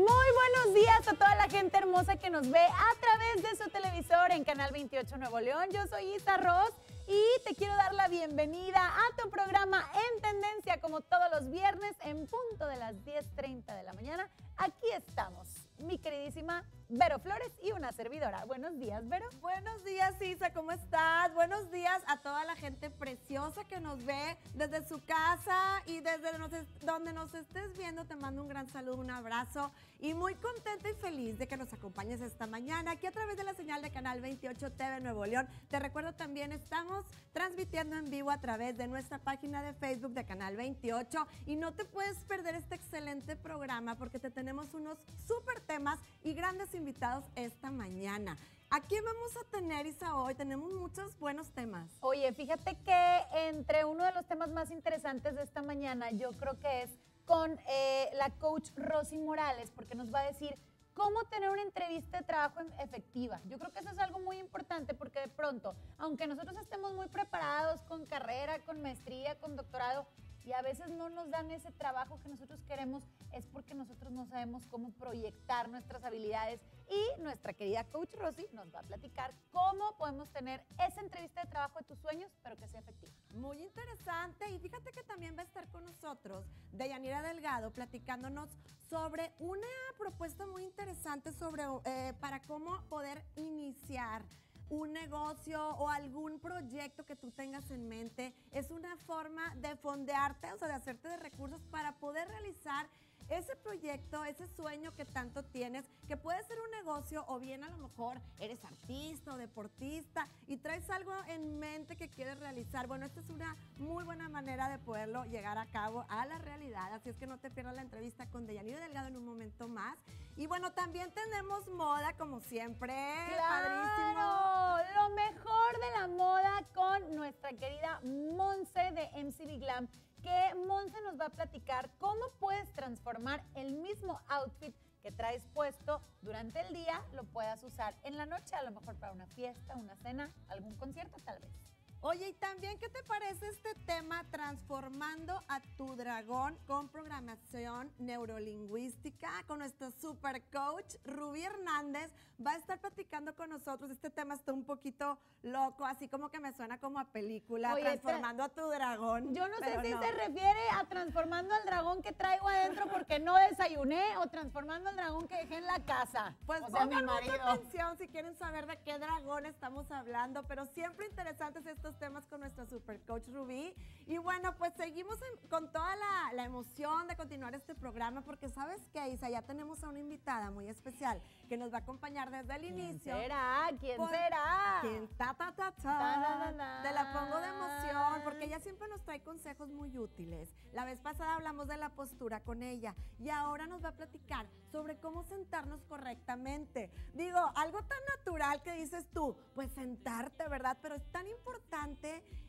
Muy buenos días a toda la gente hermosa que nos ve a través de su televisor en Canal 28 Nuevo León. Yo soy Isa Ross y te quiero dar la bienvenida a tu programa En Tendencia, como todos los viernes, en punto de las 10.30 de la mañana. Aquí estamos, mi queridísima Vero Flores y una servidora. Buenos días, Vero. Buenos días, Isa, ¿cómo estás? Buenos días a toda la gente preciosa que nos ve desde su casa y desde donde nos estés viendo. Te mando un gran saludo, un abrazo y muy contenta y feliz de que nos acompañes esta mañana aquí a través de la señal de Canal 28 TV Nuevo León. Te recuerdo también, estamos transmitiendo en vivo a través de nuestra página de Facebook de Canal 28 y no te puedes perder este excelente programa porque te tenemos unos súper temas y grandes invitados esta mañana. ¿A quién vamos a tener, Isa, hoy? Tenemos muchos buenos temas. Oye, fíjate que entre uno de los temas más interesantes de esta mañana, yo creo que es con eh, la coach Rosy Morales, porque nos va a decir cómo tener una entrevista de trabajo efectiva. Yo creo que eso es algo muy importante porque de pronto, aunque nosotros estemos muy preparados con carrera, con maestría, con doctorado, y a veces no nos dan ese trabajo que nosotros queremos, es porque nosotros no sabemos cómo proyectar nuestras habilidades. Y nuestra querida coach Rosy nos va a platicar cómo podemos tener esa entrevista de trabajo de tus sueños, pero que sea efectiva. Muy interesante. Y fíjate que también va a estar con nosotros Deyanira Delgado platicándonos sobre una propuesta muy interesante sobre, eh, para cómo poder iniciar un negocio o algún proyecto que tú tengas en mente. Es una forma de fondearte, o sea, de hacerte de recursos para poder realizar ese proyecto, ese sueño que tanto tienes, que puede ser un negocio o bien a lo mejor eres artista o deportista y traes algo en mente que quieres realizar. Bueno, esta es una muy buena manera de poderlo llegar a cabo a la realidad. Así es que no te pierdas la entrevista con Deyanira Delgado en un momento más. Y bueno, también tenemos moda como siempre. ¡Claro! Lo mejor de la moda con nuestra querida Monse de MCB Glam que Monse nos va a platicar cómo puedes transformar el mismo outfit que traes puesto durante el día, lo puedas usar en la noche, a lo mejor para una fiesta, una cena, algún concierto tal vez. Oye, y también, ¿qué te parece este tema transformando a tu dragón con programación neurolingüística con nuestro super coach Rubí Hernández? Va a estar platicando con nosotros. Este tema está un poquito loco, así como que me suena como a película, transformando a tu dragón. Yo no sé si se refiere a transformando al dragón que traigo adentro porque no desayuné o transformando al dragón que dejé en la casa. Pues o pongan mucha atención si quieren saber de qué dragón estamos hablando, pero siempre interesantes estos temas con nuestra super coach Rubí. Y bueno, pues seguimos con toda la, la, emoción de continuar este programa porque sabes que Isa, ya tenemos a una invitada muy especial que nos va a acompañar desde el inicio. será? ¿Quién será? ¿Quién ta, ta, ta, ta? Te la pongo de emoción porque ella siempre nos trae consejos muy útiles. La vez pasada hablamos de la postura con ella y ahora nos va a platicar sobre cómo sentarnos correctamente. Digo, algo tan natural que dices tú, pues sentarte, ¿verdad? Pero es tan importante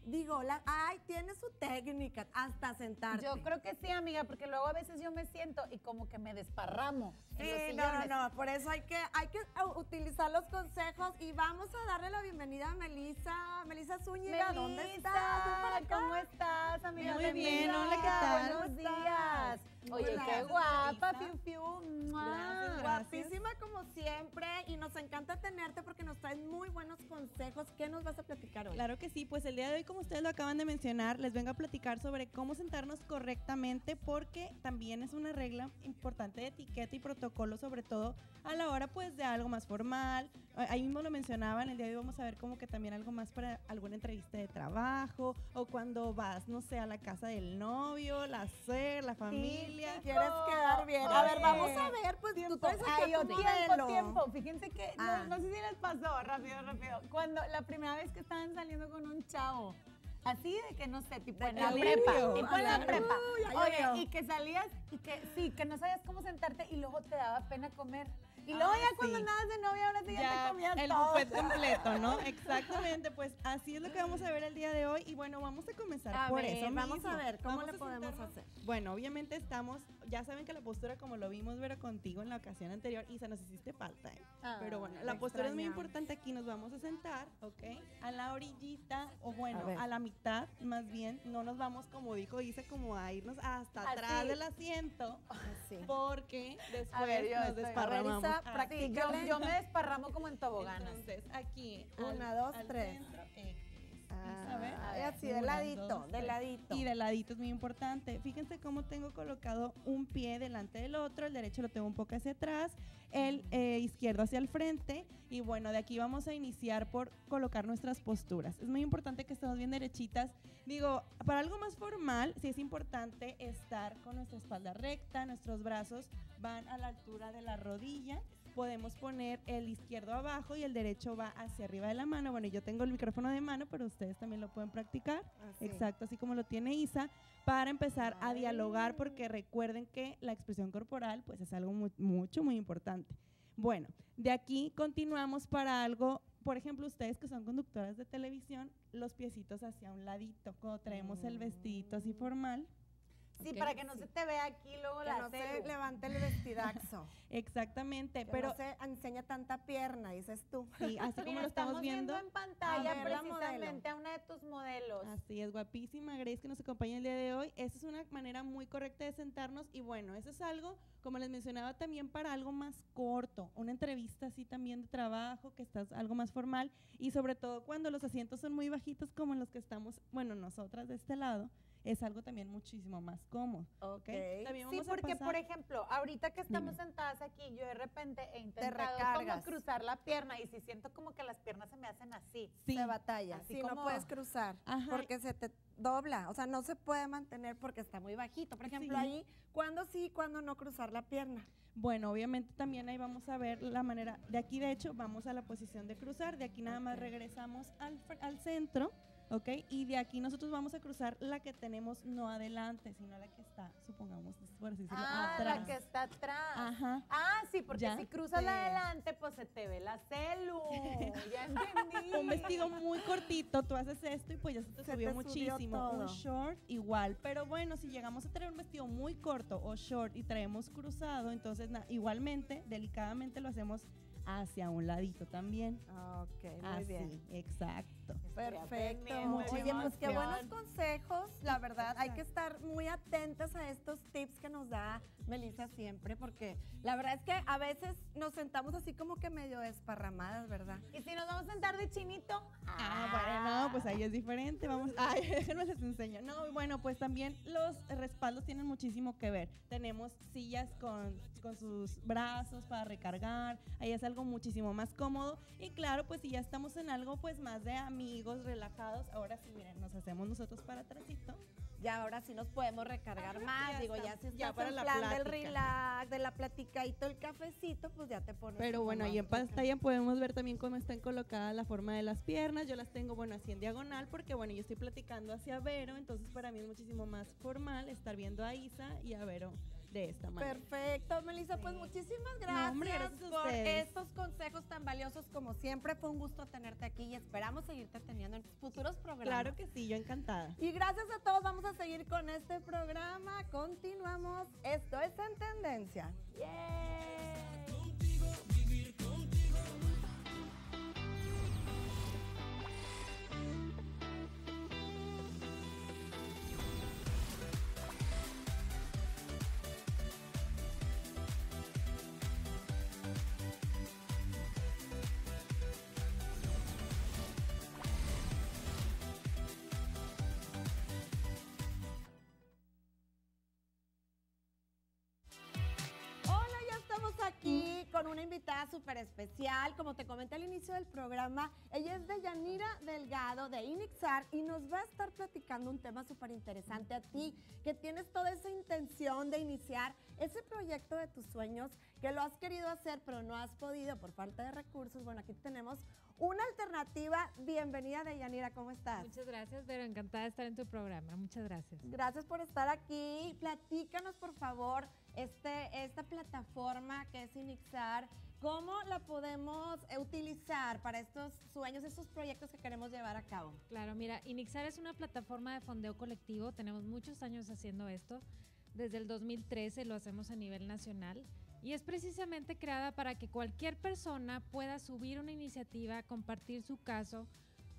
digo, la, ay, tiene su técnica hasta sentarte. Yo creo que sí, amiga, porque luego a veces yo me siento y como que me desparramo. Sí, no, no, no, por eso hay que, hay que utilizar los consejos y vamos a darle la bienvenida a Melisa, Melisa Zúñiga, ¿dónde estás? ¿Cómo estás, amiga? Muy bien, hola, ¿qué tal? Buenos días. Oye, qué guapa, Fiu Fiu. Gracias, Guapísima como siempre y nos encanta tenerte porque nos traes muy buenos consejos. ¿Qué nos vas a platicar hoy? Claro que sí, pues el día de hoy, como ustedes lo acaban de mencionar, les vengo a platicar sobre cómo sentarnos correctamente porque también es una regla importante de etiqueta y protocolo, sobre todo a la hora pues de algo más formal. Ahí mismo lo mencionaban, el día de hoy vamos a ver como que también algo más para alguna entrevista de trabajo o cuando vas, no sé, a la casa del novio, la ser, la familia. Quieres quedar bien. A ver, vamos a ver, pues tiempo. tú traes Ay, tiempo, tiempo. Fíjense que, no, ah. sé si les pasó, rápido, rápido. Cuando la primera vez que estaban saliendo con un chavo, Así de que no sé, tipo en la prepa. Tipo en la prepa. Oye, y que salías y que sí, que no sabías cómo sentarte y luego te daba pena comer. Y luego ya cuando andabas de novia, ahora sí ya, te comías el todo. buffet completo, ¿no? Exactamente, pues así es lo que vamos a ver el día de hoy. Y bueno, vamos a comenzar por eso Vamos a ver, ¿cómo le podemos hacer? Bueno, obviamente estamos, ya saben que la postura, como lo vimos ver contigo en la ocasión anterior, Isa, nos hiciste falta, ¿eh? Ah, Pero bueno, la postura es muy importante. Aquí nos vamos a sentar, ¿ok? a la orillita, o bueno, A la mitad, más bien, no nos vamos, como dijo Isa, como a irnos hasta Así. atrás del asiento, Así. porque después ver, nos estoy- Sí, yo, me desparramo como en tobogán. así. Entonces, aquí. Una, dos, al tres. centro, Ver, así, de ladito, dos, de tres. ladito. Y de ladito es muy importante. Fíjense cómo tengo colocado un pie delante del otro, el derecho lo tengo un poco hacia atrás, el eh, izquierdo hacia el frente. Y bueno, de aquí vamos a iniciar por colocar nuestras posturas. Es muy importante que estemos bien derechitas. Digo, para algo más formal, sí es importante estar con nuestra espalda recta, nuestros brazos van a la altura de la rodilla. Podemos poner el izquierdo abajo y el derecho va hacia arriba de la mano. Bueno, yo tengo el micrófono de mano, pero ustedes también lo pueden practicar. Así. Exacto, así como lo tiene Isa, para empezar a dialogar, porque recuerden que la expresión corporal pues es algo mu- mucho, muy importante. Bueno, de aquí continuamos para algo, por ejemplo, ustedes que son conductoras de televisión, los piecitos hacia un ladito, cuando traemos el vestidito así formal. Sí, para que no se te vea aquí luego Que la no se levante el vestidaxo. Exactamente, que pero no se enseña tanta pierna, dices tú. sí, así como lo estamos viendo. en pantalla A ver, precisamente a una de tus modelos. Así es, guapísima Grace que nos acompaña el día de hoy. Esa es una manera muy correcta de sentarnos y bueno, eso es algo, como les mencionaba, también para algo más corto, una entrevista así también de trabajo, que estás algo más formal y sobre todo cuando los asientos son muy bajitos como los que estamos, bueno, nosotras de este lado, es algo también muchísimo más cómodo. ¿ok? También Sí, vamos a porque pasar- por ejemplo, ahorita que estamos Dime. sentadas aquí, yo de repente he intentado como cruzar la pierna y si siento como que las piernas se me hacen así. Sí, Se batalla. así Sí, como- no puedes cruzar. Ajá. Porque se te dobla. O sea, no se puede mantener porque está muy bajito. Por ejemplo, Sí. ahí, ¿cuándo sí, cuándo no cruzar la pierna? Bueno, obviamente también ahí vamos a ver la manera, de aquí de hecho vamos a la posición de cruzar, de aquí nada más regresamos al, al centro, ¿ok? Y de aquí nosotros vamos a cruzar la que tenemos no adelante, sino la que está, supongamos, por así decirlo, Ah, atrás. la que está atrás. Ajá. Ah, sí, porque Ya. si cruzas la adelante, pues se te ve la celu. ya entendí. Un vestido muy cortito, tú haces esto y pues ya se te Se subió te muchísimo. Un short igual. Pero bueno, si llegamos a traer un vestido muy corto o short y traemos cruzado, entonces na- igualmente, delicadamente lo hacemos hacia un ladito también. Ok, muy Así, bien. exacto. Perfecto. aprendiendo Oye, Muchísimas pues qué buenos consejos. La verdad, hay que estar muy atentas a estos tips que nos da Melissa siempre, porque la verdad es que a veces nos sentamos así como que medio desparramadas, ¿verdad? ¿Y si nos vamos a sentar de chinito? Ah, bueno, pues ahí es diferente. Vamos, ay, déjenme les enseño. No, bueno, pues también los respaldos tienen muchísimo que ver. Tenemos sillas con, con sus brazos para recargar. Ahí es algo muchísimo más cómodo. Y claro, pues si ya estamos en algo pues más de amigos, relajados, ahora sí, miren, nos hacemos nosotros para atrásito. Ya ahora sí nos podemos recargar Ajá, más. ya Digo, está. ya si estás Ya para en la plan del plática. relax, de la platicadito, el cafecito, pues ya te pones. Pero bueno, ahí en pantalla podemos ver también cómo están colocadas la forma de las piernas. Yo las tengo, bueno, así en diagonal porque, bueno, yo estoy platicando hacia Vero, entonces para mí es muchísimo más formal estar viendo a Isa y a Vero de esta manera. Perfecto, Melissa, pues Sí. muchísimas gracias, hombre, gracias a por estos consejos tan valiosos como siempre. Fue un gusto tenerte aquí y esperamos seguirte teniendo en futuros programas. Claro que sí, yo encantada. Y gracias a todos, vamos a seguir con este programa. Continuamos. Esto es En Tendencia. Hola, con una invitada súper especial. Como te comenté al inicio del programa, ella es de Yanira Delgado de Inixar y nos va a estar platicando un tema súper interesante a ti, que tienes toda esa intención de iniciar ese proyecto de tus sueños, que lo has querido hacer pero no has podido por falta de recursos. Bueno, aquí tenemos una alternativa. Bienvenida de Yanira, ¿cómo estás? Muchas gracias, Vero. Encantada de estar en tu programa. Muchas gracias. Gracias por estar aquí. Platícanos, por favor, este, esta plataforma que es Inixar. ¿Cómo la podemos eh, utilizar para estos sueños, estos proyectos que queremos llevar a cabo? Claro, mira, Inixar es una plataforma de fondeo colectivo. Tenemos muchos años haciendo esto. Desde el 2013 lo hacemos a nivel nacional. Y es precisamente creada para que cualquier persona pueda subir una iniciativa, compartir su caso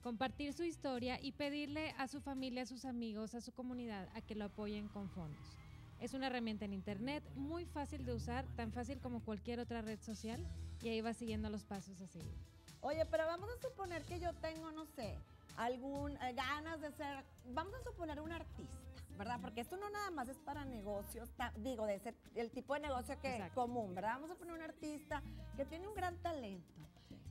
compartir su historia y pedirle a su familia, a sus amigos, a su comunidad a que lo apoyen con fondos. Es una herramienta en internet muy fácil de usar, tan fácil como cualquier otra red social y ahí va siguiendo los pasos a seguir. Oye, pero vamos a suponer que yo tengo, no sé, algún eh, ganas de ser, vamos a suponer un artista, ¿verdad? Porque esto no nada más es para negocios, ta- digo, de ese, el tipo de negocio que Exacto. común, ¿verdad? Vamos a poner un artista que tiene un gran talento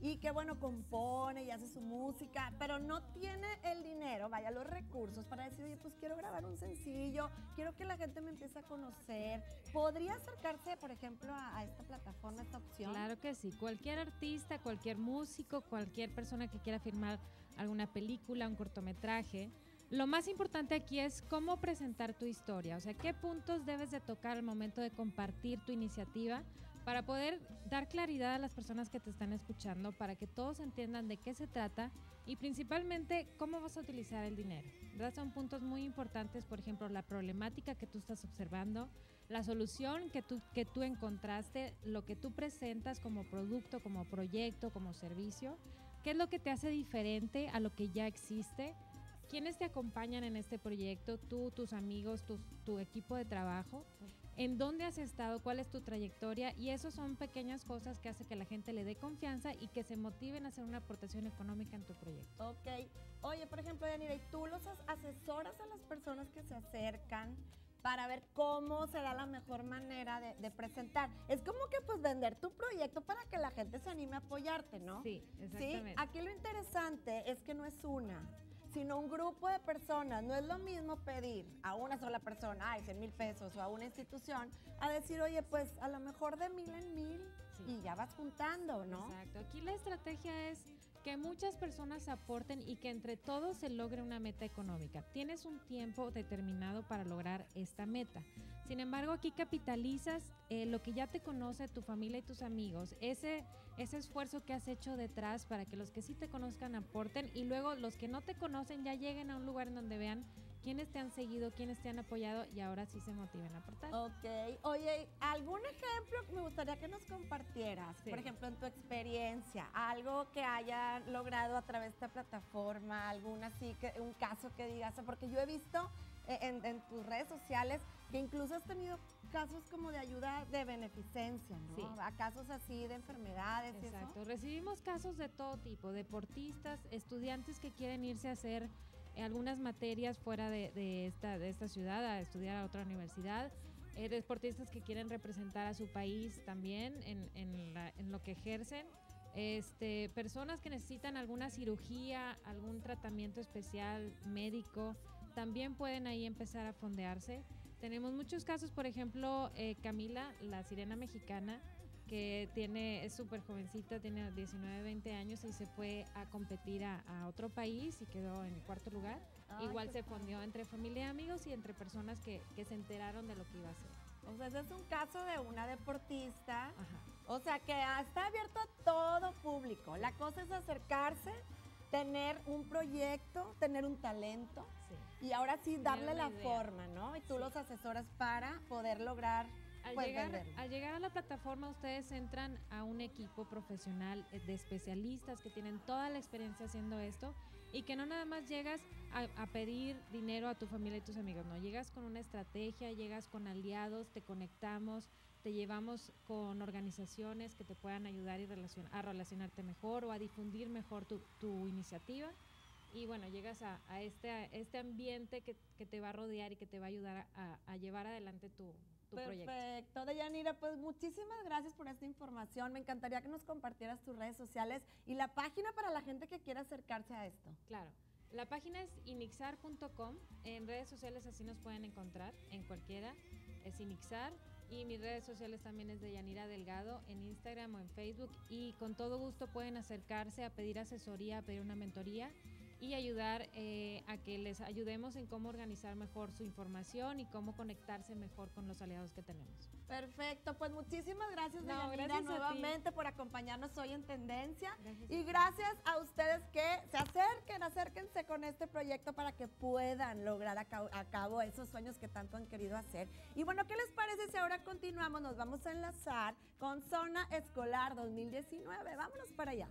y que, bueno, compone y hace su música, pero no tiene el dinero, vaya, los recursos para decir, oye, pues quiero grabar un sencillo, quiero que la gente me empiece a conocer. ¿Podría acercarse, por ejemplo, a, a esta plataforma, a esta opción? Claro que sí, cualquier artista, cualquier músico, cualquier persona que quiera firmar alguna película, un cortometraje. Lo más importante aquí es cómo presentar tu historia, o sea, qué puntos debes de tocar al momento de compartir tu iniciativa para poder dar claridad a las personas que te están escuchando, para que todos entiendan de qué se trata y principalmente cómo vas a utilizar el dinero. ¿verdad? Son puntos muy importantes, por ejemplo, la problemática que tú estás observando, la solución que tú, que tú encontraste, lo que tú presentas como producto, como proyecto, como servicio, qué es lo que te hace diferente a lo que ya existe, quiénes te acompañan en este proyecto, tú, tus amigos, tu equipo de trabajo, en dónde has estado, cuál es tu trayectoria y eso son pequeñas cosas que hace que la gente le dé confianza y que se motiven a hacer una aportación económica en tu proyecto. Ok. Oye, por ejemplo, Yanira, ¿y tú los as- asesoras a las personas que se acercan para ver cómo será la mejor manera de, de presentar? Es como que pues vender tu proyecto para que la gente se anime a apoyarte, ¿no? Sí, exactamente. Aquí lo interesante es que no es una, sino un grupo de personas. No es lo mismo pedir a una sola persona, ay, 100 mil pesos, o a una institución, a decir, oye, pues a lo mejor de mil en mil Sí. y ya vas juntando, ¿no? Exacto. Aquí la estrategia es que muchas personas aporten y que entre todos se logre una meta económica. Tienes un tiempo determinado para lograr esta meta. Sin embargo, aquí capitalizas eh, lo que ya te conoce tu familia y tus amigos, ese, ese esfuerzo que has hecho detrás para que los que sí te conozcan aporten y luego los que no te conocen ya lleguen a un lugar en donde vean quiénes te han seguido, quiénes te han apoyado y ahora sí se motiven a aportar. Ok. Oye, ¿algún ejemplo me gustaría que nos compartieras? Sí. Por ejemplo, en tu experiencia, algo que haya logrado a través de esta plataforma, algún así, que, un caso que digas, porque yo he visto eh, en, en tus redes sociales que incluso has tenido casos como de ayuda de beneficencia, ¿no? Sí. A casos así de enfermedades y eso. Exacto. Recibimos casos de todo tipo, deportistas, estudiantes que quieren irse a hacer algunas materias fuera de, de esta, de esta ciudad, a estudiar a otra universidad, eh, deportistas que quieren representar a su país también en, en la- en lo que ejercen, este, personas que necesitan alguna cirugía, algún tratamiento especial médico, también pueden ahí empezar a fondearse. Tenemos muchos casos, por ejemplo, eh, Camila, la sirena mexicana, que tiene, es súper jovencita, tiene 19, 20 años y se fue a competir a, a otro país y quedó en cuarto lugar. Ay, Igual se fondeó entre familia y amigos y entre personas que, que se enteraron de lo que iba a hacer. O sea, ese es un caso de una deportista. Ajá. O sea, que está abierto a todo público. La cosa es acercarse, tener un proyecto, tener un talento Sí. y ahora sí darle la idea. forma, ¿no? Y tú los asesoras para poder lograr Al, llegar, venderlo. al llegar a la plataforma, ustedes entran a un equipo profesional eh, de especialistas que tienen toda la experiencia haciendo esto y que no nada más llegas a, a pedir dinero a tu familia y tus amigos, no, llegas con una estrategia, llegas con aliados, te conectamos, te llevamos con organizaciones que te puedan ayudar y relacion- a relacionarte mejor o a difundir mejor tu, tu iniciativa. Y bueno, llegas a, a este, a este ambiente que, que te va a rodear y que te va a ayudar a, a llevar adelante tu, tu proyecto. Perfecto, Deyanira, pues muchísimas gracias por esta información. Me encantaría que nos compartieras tus redes sociales y la página para la gente que quiera acercarse a esto. Claro. La página es inixar.com. En redes sociales así nos pueden encontrar, en cualquiera. Es Inixar. Y mis redes sociales también es de Yanira Delgado en Instagram o en Facebook. Y con todo gusto pueden acercarse a pedir asesoría, a pedir una mentoría y ayudar eh, a que les ayudemos en cómo organizar mejor su información y cómo conectarse mejor con los aliados que tenemos. Perfecto, pues muchísimas gracias, No, Deyanira, gracias nuevamente por acompañarnos hoy en Tendencia. Gracias. Y gracias a ustedes que se acerquen, acérquense con este proyecto para que puedan lograr a cabo, a cabo esos sueños que tanto han querido hacer. Y bueno, ¿qué les parece si ahora continuamos? Nos vamos a enlazar con Zona Escolar 2019. Vámonos para allá.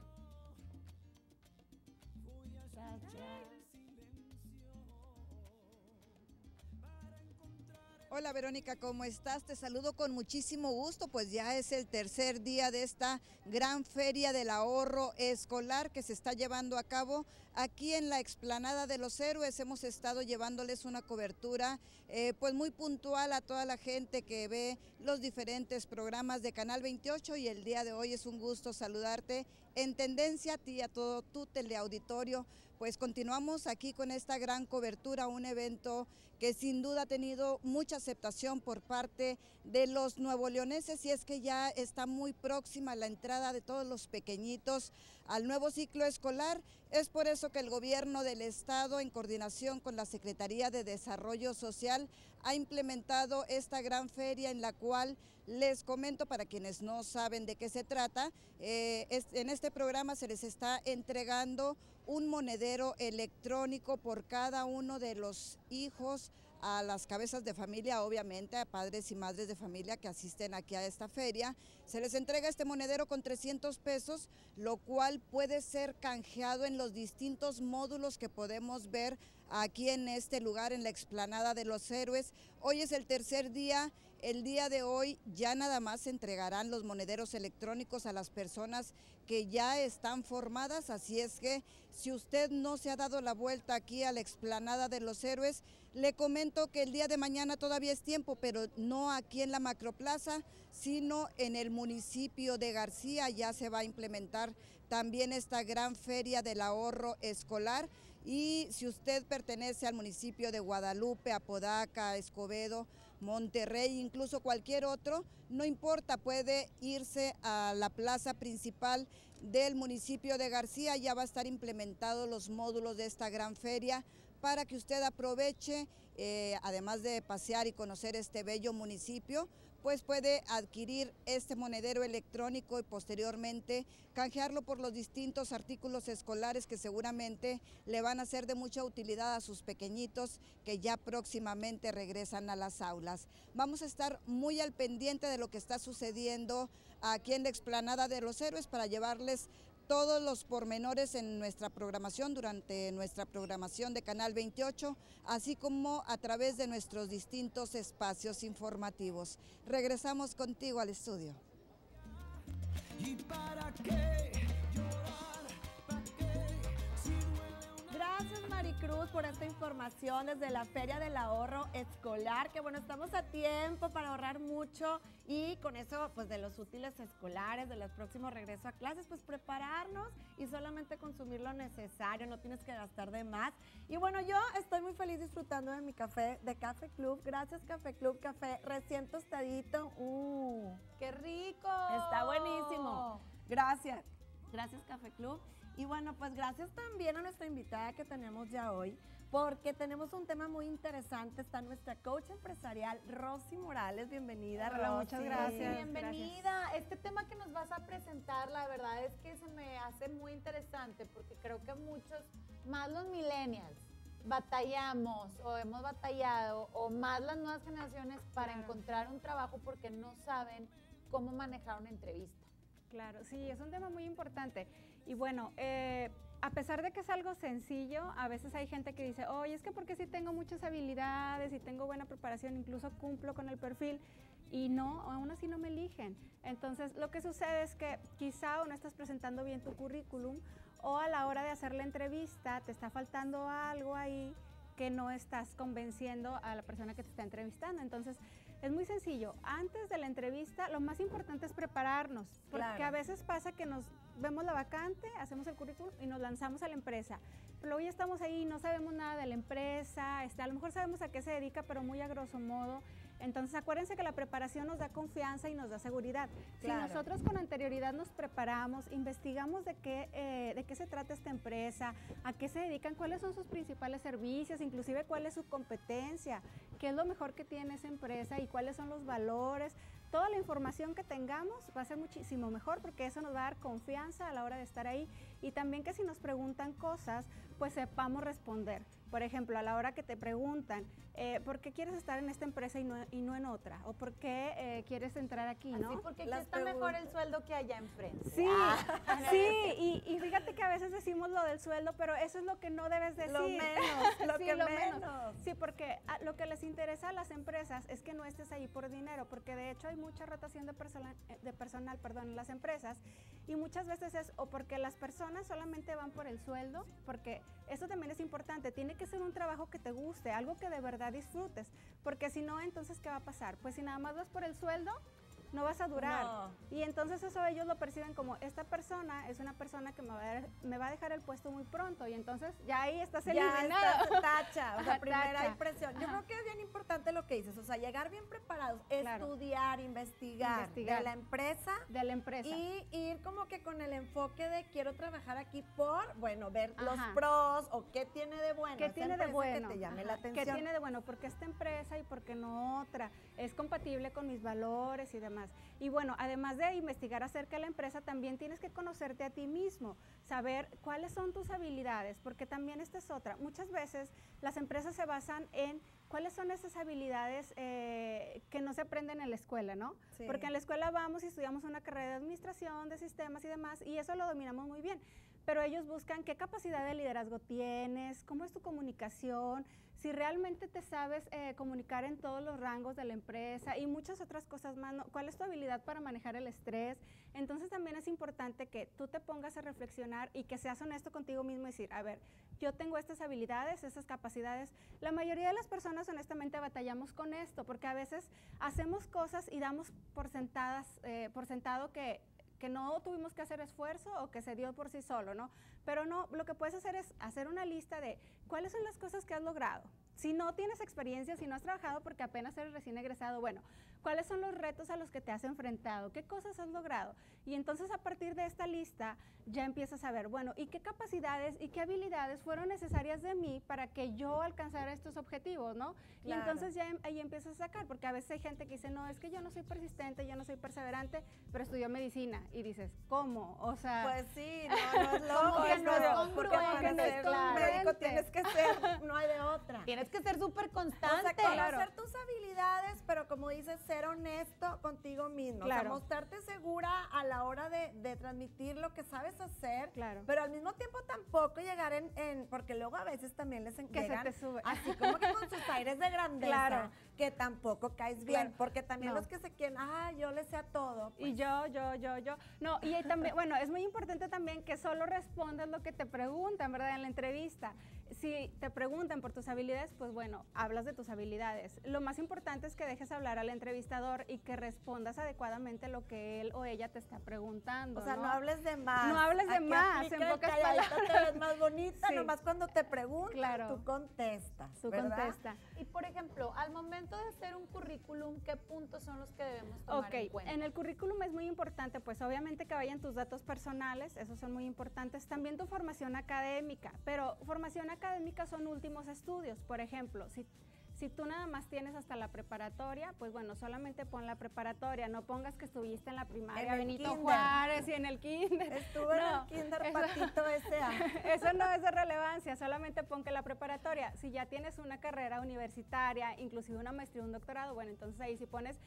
Hola Verónica, ¿cómo estás? Te saludo con muchísimo gusto, pues ya es el tercer día de esta gran feria del ahorro escolar que se está llevando a cabo aquí en la explanada de los héroes. Hemos estado llevándoles una cobertura eh, pues muy puntual a toda la gente que ve los diferentes programas de Canal 28 y el día de hoy es un gusto saludarte en tendencia a ti y a todo tu teleauditorio. Pues continuamos aquí con esta gran cobertura, un evento que sin duda ha tenido mucha aceptación por parte de los nuevo leoneses y es que ya está muy próxima la entrada de todos los pequeñitos al nuevo ciclo escolar. Es por eso que el gobierno del estado, en coordinación con la Secretaría de Desarrollo Social, ha implementado esta gran feria en la cual les comento para quienes no saben de qué se trata, eh, en este programa se les está entregando un monedero electrónico por cada uno de los hijos a las cabezas de familia, obviamente, a padres y madres de familia que asisten aquí a esta feria. Se les entrega este monedero con 300 pesos, lo cual puede ser canjeado en los distintos módulos que podemos ver aquí en este lugar, en la explanada de los héroes. Hoy es el tercer día. El día de hoy ya nada más se entregarán los monederos electrónicos a las personas que ya están formadas, así es que si usted no se ha dado la vuelta aquí a la explanada de los héroes, le comento que el día de mañana todavía es tiempo, pero no aquí en la Macroplaza, sino en el municipio de García ya se va a implementar también esta gran feria del ahorro escolar. Y si usted pertenece al municipio de Guadalupe, Apodaca, Escobedo, Monterrey, incluso cualquier otro, no importa, puede irse a la plaza principal del municipio de García, ya va a estar implementados los módulos de esta gran feria para que usted aproveche, eh, además de pasear y conocer este bello municipio, pues puede adquirir este monedero electrónico y posteriormente canjearlo por los distintos artículos escolares que seguramente le van a ser de mucha utilidad a sus pequeñitos que ya próximamente regresan a las aulas. Vamos a estar muy al pendiente de lo que está sucediendo aquí en la explanada de los héroes para llevarles todos los pormenores en nuestra programación durante nuestra programación de Canal 28, así como a través de nuestros distintos espacios informativos. Regresamos contigo al estudio. ¿Y para qué? Cruz por esta información desde la Feria del Ahorro Escolar, que bueno, estamos a tiempo para ahorrar mucho y con eso, pues de los útiles escolares, de los próximos regresos a clases, pues prepararnos y solamente consumir lo necesario, no tienes que gastar de más. Y bueno, yo estoy muy feliz disfrutando de mi café de Café Club. Gracias Café Club, café recién tostadito. ¡Uh! ¡Qué rico! Está buenísimo. Gracias. Gracias Café Club. Y bueno, pues gracias también a nuestra invitada que tenemos ya hoy, porque tenemos un tema muy interesante. Está nuestra coach empresarial, Rosy Morales. Bienvenida, Hola, muchas gracias. Bienvenida. Este tema que nos vas a presentar, la verdad es que se me hace muy interesante, porque creo que muchos, más los millennials, batallamos o hemos batallado, o más las nuevas generaciones, para encontrar un trabajo porque no saben cómo manejar una entrevista. Claro, sí, es un tema muy importante. Y bueno, eh, a pesar de que es algo sencillo, a veces hay gente que dice, oye, es que porque sí tengo muchas habilidades y tengo buena preparación, incluso cumplo con el perfil, y no, aún así no me eligen. Entonces, lo que sucede es que quizá o no estás presentando bien tu currículum, o a la hora de hacer la entrevista te está faltando algo ahí que no estás convenciendo a la persona que te está entrevistando. Entonces, es muy sencillo. Antes de la entrevista, lo más importante es prepararnos, porque a veces pasa que nos vemos la vacante, hacemos el currículum y nos lanzamos a la empresa. Pero luego ya estamos ahí, no sabemos nada de la empresa, este, a lo mejor sabemos a qué se dedica, pero muy a grosso modo. Entonces acuérdense que la preparación nos da confianza y nos da seguridad. Si nosotros con anterioridad nos preparamos, investigamos de qué, eh, de qué se trata esta empresa, a qué se dedican, cuáles son sus principales servicios, inclusive cuál es su competencia, qué es lo mejor que tiene esa empresa y cuáles son los valores, toda la información que tengamos va a ser muchísimo mejor porque eso nos va a dar confianza a la hora de estar ahí. Y también que si nos preguntan cosas, pues sepamos responder Por ejemplo, a la hora que te preguntan, eh, ¿por qué quieres estar en esta empresa y no, y no en otra? ¿O por qué eh, quieres entrar aquí, Así no? porque aquí Las está mejor el sueldo que allá enfrente. Sí, Ah. sí, y, y fíjate que a veces decimos lo del sueldo, pero eso es lo que no debes decir. Lo menos, lo Sí, que lo menos. Sí, porque ah, lo que les interesa a las empresas es que no estés ahí por dinero, porque de hecho hay mucha rotación de personal, eh, de personal perdón, en las empresas y muchas veces es o porque las personas solamente van por el sueldo, porque eso también es importante, tiene que ser un trabajo que te guste, algo que de verdad disfrutes, porque si no, entonces ¿qué va a pasar? Pues si nada más vas por el sueldo, no vas a durar. No. Y entonces eso ellos lo perciben como esta persona es una persona que me va a, dar- me va a dejar el puesto muy pronto y entonces ya ahí estás eliminado. estás tacha, o sea, Ajá, primera tacha. impresión. Yo creo que es bien importante lo que dices, o sea, llegar bien preparados, Claro. estudiar, investigar, Investigar. de la empresa de la empresa. y ir como que con el enfoque de quiero trabajar aquí por, bueno, ver los pros o qué tiene de bueno. ¿Qué tiene de bueno? Que te llame la atención. ¿Qué tiene de bueno? Porque esta empresa y porque no otra. Es compatible con mis valores y demás. Y bueno, además de investigar acerca de la empresa, también tienes que conocerte a ti mismo, saber cuáles son tus habilidades, porque también esta es otra. Muchas veces las empresas se basan en cuáles son esas habilidades eh, que no se aprenden en la escuela, ¿no? Sí. Porque en la escuela vamos y estudiamos una carrera de administración, de sistemas y demás, y eso lo dominamos muy bien. Pero ellos buscan qué capacidad de liderazgo tienes, cómo es tu comunicación, si realmente te sabes eh, comunicar en todos los rangos de la empresa y muchas otras cosas más. ¿no? ¿Cuál es tu habilidad para manejar el estrés? Entonces también es importante que tú te pongas a reflexionar y que seas honesto contigo mismo y decir, a ver, yo tengo estas habilidades, estas capacidades. La mayoría de las personas honestamente batallamos con esto porque a veces hacemos cosas y damos por, sentadas, eh, por sentado que que no tuvimos que hacer esfuerzo o que se dio por sí solo, ¿no? Pero no, lo que puedes hacer es hacer una lista de cuáles son las cosas que has logrado. Si no tienes experiencia, si no has trabajado porque apenas eres recién egresado, bueno, ¿cuáles son los retos a los que te has enfrentado? ¿Qué cosas has logrado? Y entonces a partir de esta lista ya empiezas a ver, bueno, ¿y qué capacidades y qué habilidades fueron necesarias de mí para que yo alcanzara estos objetivos, ¿no? Y Claro. entonces ya em- ahí empiezas a sacar, porque a veces hay gente que dice, no, es que yo no soy persistente, yo no soy perseverante, pero estudió medicina. Y dices, ¿cómo? O sea, Pues sí, no, no es loco, que es no es no, porque no es ser un médico tienes que ser, no hay de otra. Tienes que ser súper O sea, constante. conocer tus habilidades, pero como dices, ser honesto contigo mismo. O Claro. sea, mostrarte segura a la hora de, de transmitir lo que sabes hacer. Claro. Pero al mismo tiempo tampoco llegar en, en- porque luego a veces también les que se llegan te sube. así como que con sus aires de grandeza, Claro. Que tampoco caes bien. Claro. Porque también No. los que se quieren, ah, yo le sé a todo. Y yo, yo, yo, yo. No, y ahí también, bueno, es muy importante también que solo respondas lo que te preguntan, ¿verdad? En la entrevista. Si te preguntan por tus habilidades, pues bueno, hablas de tus habilidades. Lo más importante es que dejes hablar al entrevistador y que respondas adecuadamente lo que él o ella te está preguntando. O sea, no, hables de más. No hables de Aquí más, en pocas palabras. te ves más bonita, Sí. nomás cuando te preguntan, Claro. tú contestas. Tú ¿verdad? contesta. Y por ejemplo, al momento de hacer un currículum, ¿qué puntos son los que debemos tomar Ok, en cuenta? en el currículum es muy importante, pues obviamente que vayan tus datos personales, esos son muy importantes. También tu formación académica, pero formación académica son últimos estudios. Por ejemplo, si, si tú nada más tienes hasta la preparatoria, pues bueno, solamente pon la preparatoria, no pongas que estuviste en la primaria el Benito kinder. Juárez y en el kinder. Estuve en el kinder eso- patito S.A. Eso no es de relevancia, solamente pon que la preparatoria, si ya tienes una carrera universitaria, inclusive una maestría, un doctorado, bueno, entonces ahí si pones,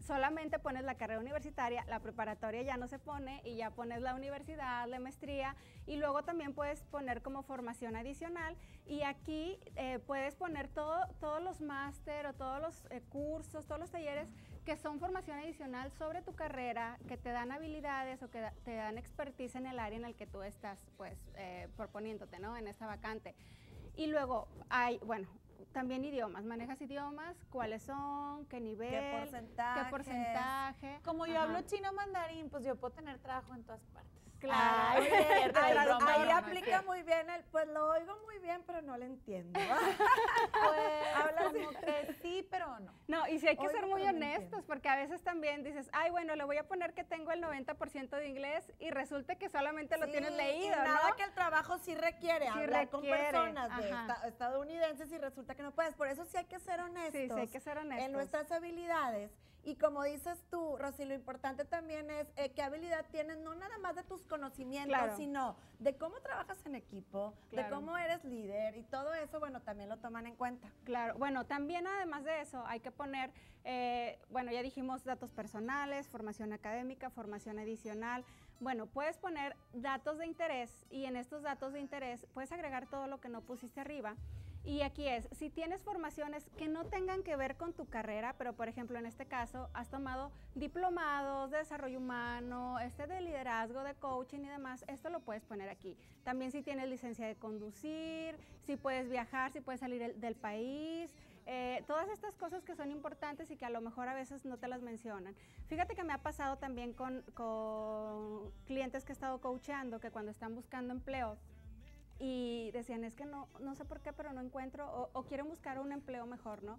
solamente pones la carrera universitaria, la preparatoria ya no se pone y ya pones la universidad, la maestría y luego también puedes poner como formación adicional y aquí eh, puedes poner todo, todos los máster o todos los eh, cursos, todos los talleres que son formación adicional sobre tu carrera, que te dan habilidades o que te dan expertise en el área en el que tú estás, pues, eh, proponiéndote, ¿no? En esta vacante. Y luego hay, bueno, también idiomas. ¿Manejas idiomas? ¿Cuáles son? ¿Qué nivel? ¿Qué porcentaje? ¿Qué porcentaje? Como yo Ajá. hablo chino mandarín, pues yo puedo tener trabajo en todas partes. Claro. Ay, Ahí, es broma, ahí broma, es aplica muy bien el, pues lo oigo muy bien, pero no lo entiendo. Pues Hablas como que sí, pero no. No, y sí hay que Oigo, ser muy honestos, porque a veces también dices, ay, bueno, le voy a poner que tengo el 90% de inglés y resulta que solamente lo Sí, tienes y leído, nada ¿no? que el trabajo sí requiere Sí hablar con requiere, personas de ajá. esta- estadounidenses y resulta que no puedes. Por eso sí hay que ser honestos. Sí, sí hay que ser honestos. en nuestras habilidades. Y como dices tú, Rosy, lo importante también es eh, qué habilidad tienes, no nada más de tus conocimiento, Claro. sino de cómo trabajas en equipo, de cómo eres líder y todo eso, bueno, también lo toman en cuenta. Claro, bueno, también además de eso hay que poner, eh, bueno, ya dijimos datos personales, formación académica, formación adicional. Bueno, puedes poner datos de interés y en estos datos de interés puedes agregar todo lo que no pusiste arriba. Y aquí es, si tienes formaciones que no tengan que ver con tu carrera, pero por ejemplo en este caso has tomado diplomados de desarrollo humano, este de liderazgo, de coaching y demás, esto lo puedes poner aquí. También si tienes licencia de conducir, si puedes viajar, si puedes salir el- del país, eh, todas estas cosas que son importantes y que a lo mejor a veces no te las mencionan. Fíjate que me ha pasado también con, con clientes que he estado coachando, que cuando están buscando empleo, y decían, es que no, no sé por qué, pero no encuentro, o, o quieren buscar un empleo mejor, ¿no?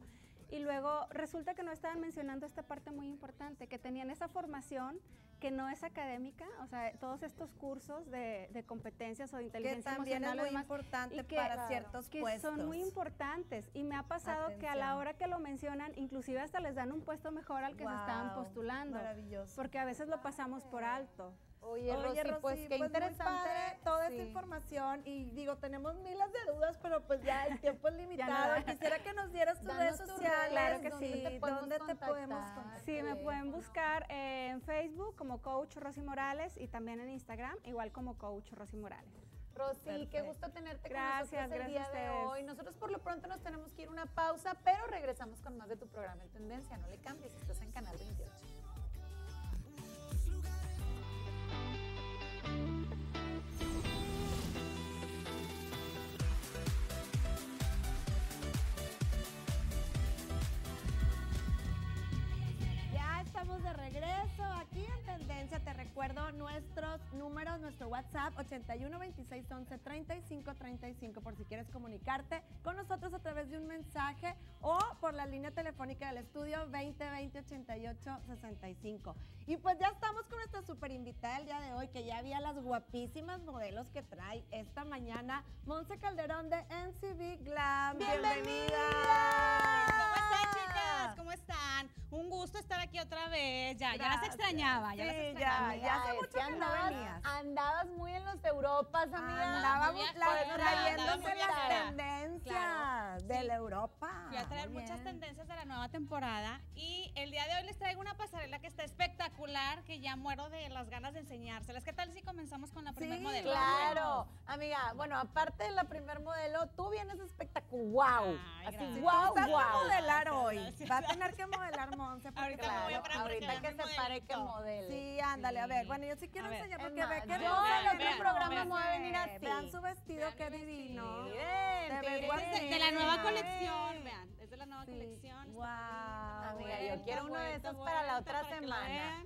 Y luego resulta que no estaban mencionando esta parte muy importante, que tenían esa formación que no es académica, o sea, todos estos cursos de, de competencias o de Que inteligencia también es emocional y muy demás, importante y que- para ciertos que puestos. son muy importantes. Y me ha pasado que a la Atención. hora que lo mencionan, inclusive hasta les dan un puesto mejor al que se estaban postulando, Maravilloso. porque a veces lo pasamos por alto. Oye, Oye, Rosy, pues qué muy interesante. padre toda esta información y digo, tenemos miles de dudas, pero pues ya el tiempo es limitado. Quisiera que nos dieras tus redes sociales, Claro que ¿dónde sí. te dónde te podemos contactar? Sí, me pueden buscar en Facebook como Coach Rosy Morales y también en Instagram, igual como Coach Rosy Morales. Rosy, qué gusto tenerte Gracias, con nosotros el gracias día de hoy. Nosotros por lo pronto nos tenemos que ir a una pausa, pero regresamos con más de tu programa en Tendencia. No le cambies, estás en Canal 28. Te recuerdo nuestros números, nuestro WhatsApp 81 26 11 35 35 por si quieres comunicarte con nosotros a través de un mensaje o por la línea telefónica del estudio 20 20 88 65. Y pues ya estamos con nuestra super invitada el día de hoy, que ya había las guapísimas modelos que trae esta mañana, Monse Calderón de NCB Glam. ¡Bienvenida! ¿Cómo están, chicas? ¿Cómo están? Un gusto estar aquí otra vez. Ya, ya las extrañaba, ya las Sí, extrañaba. ya, ya hace es mucho que no andabas, venías. andabas muy en los Europas, amiga. Andábamos trayéndose las tendencias Claro, de sí. la Europa. Fui a traer Muy muchas bien. tendencias de la nueva temporada y el día de hoy les traigo una pasarela que está espectacular, que ya muero de las ganas de enseñárselas. ¿Qué tal si comenzamos con la primer Sí, modelo? Claro, amiga. Bueno, aparte de la primer modelo, tú vienes espectacular. Ay, Así, wow, Vas a wow. modelar hoy. Gracias. Va a tener que modelar Monse. porque Ahorita me voy a claro, ahorita que se pare que modele. Sí, ándale, a ver. Bueno, yo sí quiero enseñar porque ve que hermosa el otro programa voy a venir así. Vean su vestido, Vean qué divino. de la nueva colección, vean, es de la nueva Sí. colección. Wow. Amiga, yo quiero uno de esos para la otra semana.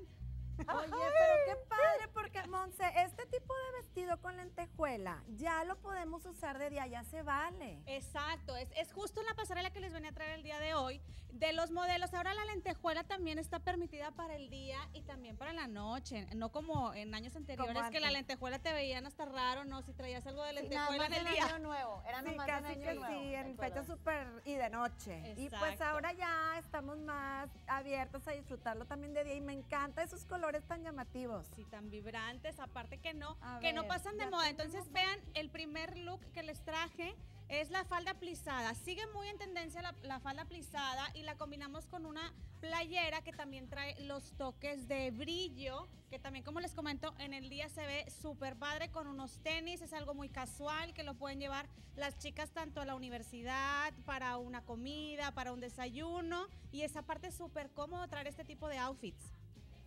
Oye, pero qué padre, porque Monse, este tipo de vestido con lentejuela ya lo podemos usar de día, ya se vale. Exacto, es, es justo la pasarela que les venía a traer el día de hoy. De los modelos, ahora la lentejuela también está permitida para el día y también para la noche, no como en años anteriores que la lentejuela te veían hasta raro, ¿no? Si traías algo de Sí, lentejuela más en el en día. año nuevo. Era Sí, nomás en casi año que nuevo. sí, en fecha súper y de noche. Y pues Exacto. ahora ya estamos más abiertos a disfrutarlo también de día y me encanta esos colores tan llamativos. Sí, tan vibrantes, aparte que no, A que no ver, pasan de moda. Entonces vean, el primer look que les traje es la falda plisada. Sigue muy en tendencia la, la falda plisada y la combinamos con una playera que también trae los toques de brillo, que también como les comento, en el día se ve súper padre con unos tenis, es algo muy casual que lo pueden llevar las chicas tanto a la universidad, para una comida, para un desayuno y esa parte es súper cómodo traer este tipo de outfits.